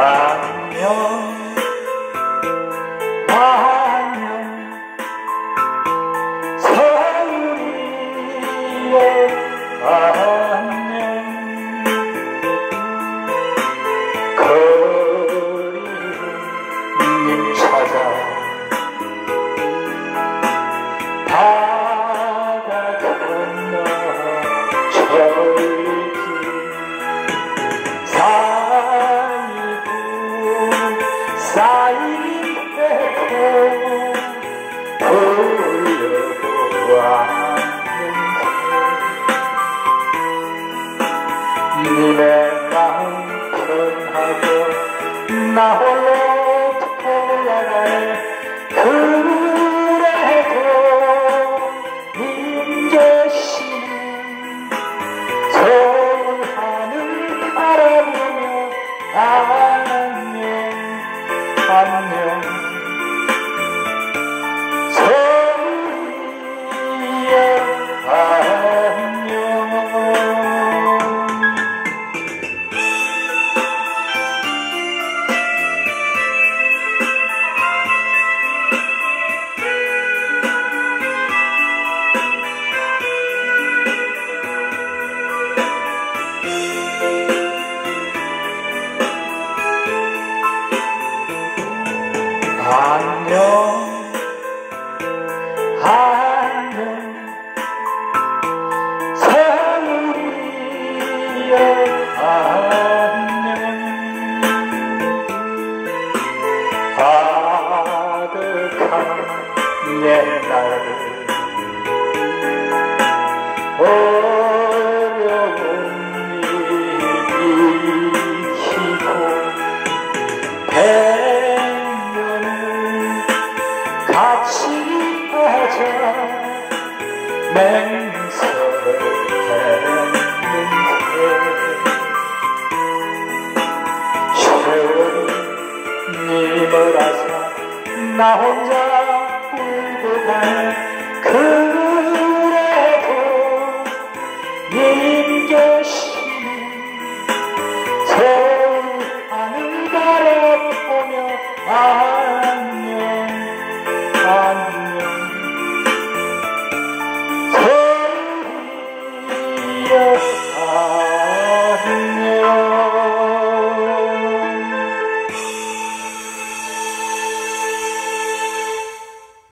Savior. 나홀 안녕 서울이여 안녕 아득한 옛날 어 같이 하자 맹세했는데. 세월이 님을 아사 나? 혼자 울고 가네